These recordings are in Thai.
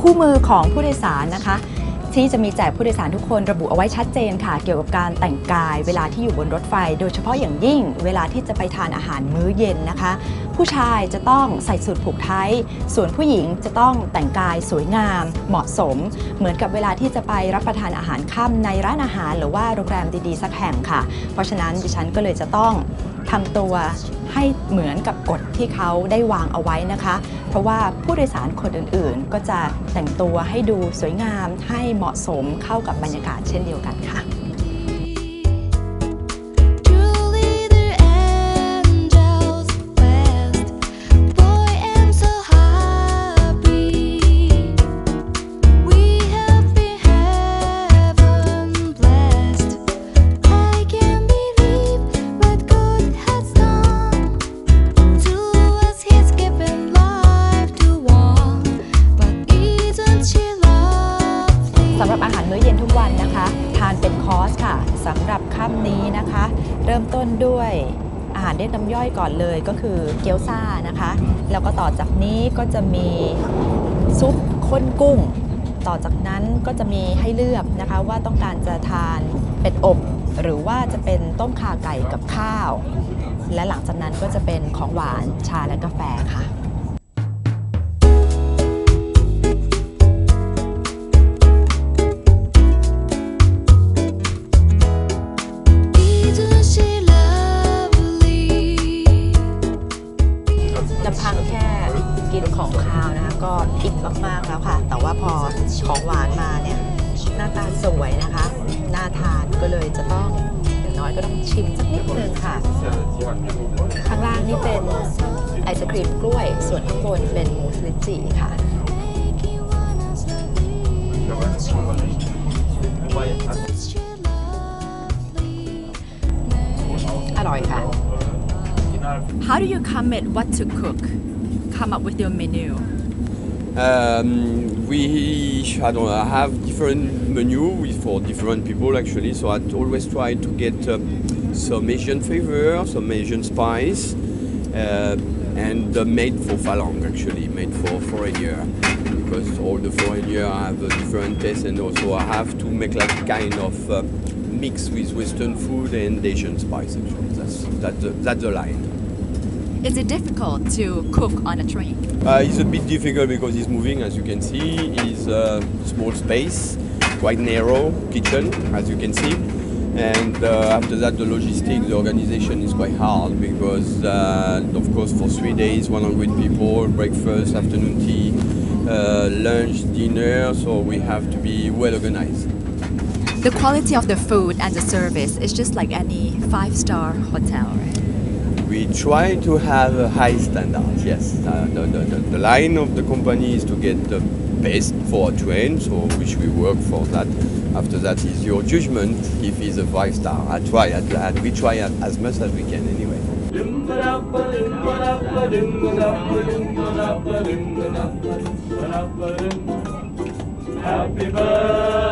คู่มือของผู้โดยสารนะคะ ที่จะมีแจกผู้โดยสารทุกคนระบุเอาไว้ชัดเจนค่ะ เกี่ยวกับการแต่งกายเวลาที่อยู่บนรถไฟ โดยเฉพาะอย่างยิ่ง เวลาที่จะไปทานอาหารมื้อเย็นนะคะ ผู้ชายจะต้องใส่สูทผูกไทยส่วนผู้หญิงจะต้องแต่งกายสวยงาม เหมาะสม เหมือนกับเวลาที่จะไปรับประทานอาหารค่ำในร้านอาหาร หรือว่าโรงแรมดีๆสักแห่งค่ะ เพราะฉะนั้นดิฉันก็เลยจะต้องทำตัว ให้เหมือนกับกฎที่เขาได้วางเอาไว้นะคะ เพราะว่าผู้โดยสารคนอื่นๆ ก็จะแต่งตัวให้ดูสวยงามให้เหมาะสมเข้ากับบรรยากาศเช่นเดียวกันค่ะ นทุกวันนะคะ ทานเป็นคอร์สค่ะสำหรับค่ำนี้นะคะ เริ่มต้นด้วยอาหารเรียกน้ำย่อยก่อนเลยก็คือเกี๊ยวซ่านะคะ แล้วก็ต่อจากนี้ก็จะมีซุปข้นกุ้ง ต่อจากนั้นก็จะมีให้เลือกนะคะว่าต้องการจะทานเป็ดอบ หรือว่าจะเป็นต้มข่าไก่กับข้าว และหลังจากนั้นก็จะเป็นของหวานชาและกาแฟค่ะ สวยนะคะน่าทานก็เลยจะต้องอย่างน้อยก็ต้องชิมสักนิดนึงค่ะ ข้างล่างนี่เป็นไอศครีมกล้วย ส่วนข้างบนเป็นมูสลิจีค่ะอร่อยค่ะ How do you commit what to cook? Come up with your menu. Um, we know, have different menu for different people actually. So I always try to get uh, some Asian flavor, some Asian spice, uh, and uh, made for Falang actually, made for foreigner because all the foreigner have a different taste, and also I have to make like kind of uh, mix with Western food and Asian spice. Actually, that's that's the, that's the line. Is it difficult to cook on a train? Uh, it's a bit difficult because it's moving, as you can see. It's a small space, quite narrow kitchen, as you can see. And uh, after that, the logistics, the organization is quite hard because, uh, of course, for three days, 100 people, breakfast, afternoon tea, uh, lunch, dinner. So we have to be well organized. The quality of the food and the service is just like any five star hotel, right? We try to have a high standard. yes. Uh, the, the, the, the line of the company is to get the best for a train, so which we work for that. After that is your judgment if it's a five star. I try, I, we try as much as we can anyway. Happy birthday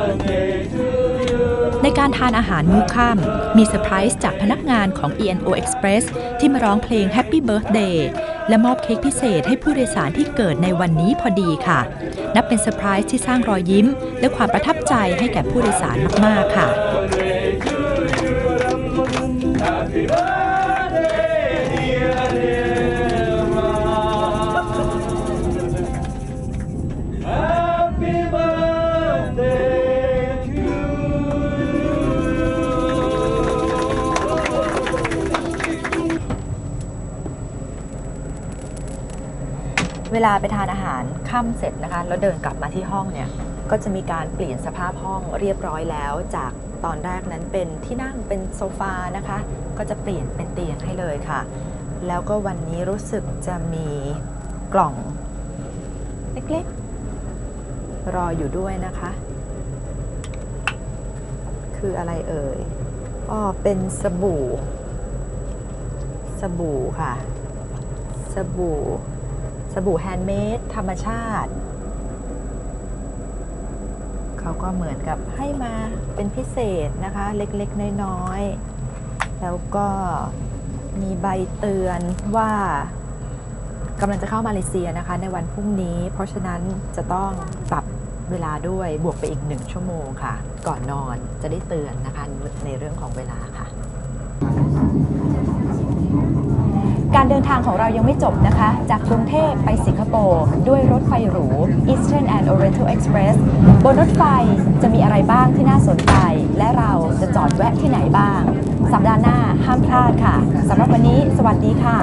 การทานอาหารมื้อค่ำมีเซอร์ไพรส์จากพนักงานของ E&O Express ที่มาร้องเพลง Happy Birthday และมอบเค้กพิเศษให้ผู้โดยสารที่เกิดในวันนี้พอดีค่ะ นับเป็นเซอร์ไพรส์ที่สร้างรอยยิ้ม และความประทับใจให้แก่ผู้โดยสารมาก ๆ ค่ะ เวลาไปทานอาหารค่ำเสร็จนะคะ แล้วเดินกลับมาที่ห้องเนี่ย ก็จะมีการเปลี่ยนสภาพห้องเรียบร้อยแล้ว จากตอนแรกนั้นเป็นที่นั่งเป็นโซฟานะคะ ก็จะเปลี่ยนเป็นเตียงให้เลยค่ะ แล้วก็วันนี้รู้สึกจะมีกล่องเล็กๆ รออยู่ด้วยนะคะ คืออะไรเอ่ยอ๋อเป็นสบู่ สบู่ค่ะ สบู่ สบู่แฮนด์เมดธรรมชาติ เขาก็เหมือนกับให้มาเป็นพิเศษนะคะ เล็กๆ น้อยๆ แล้วก็มีใบเตือนว่ากำลังจะเข้ามาเลเซียนะคะ ในวันพรุ่งนี้ เพราะฉะนั้นจะต้องปรับเวลาด้วยบวกไปอีกหนึ่งชั่วโมงค่ะ ก่อนนอนจะได้เตือนนะคะในเรื่องของเวลา การเดินทางของเรายังไม่จบนะคะ จากกรุงเทพไปสิงคโปร์ด้วยรถไฟหรู Eastern and Oriental Express บนรถไฟจะมีอะไรบ้างที่น่าสนใจ และเราจะจอดแวะที่ไหนบ้าง สัปดาห์หน้าห้ามพลาดค่ะสำหรับวันนี้ สวัสดีค่ะ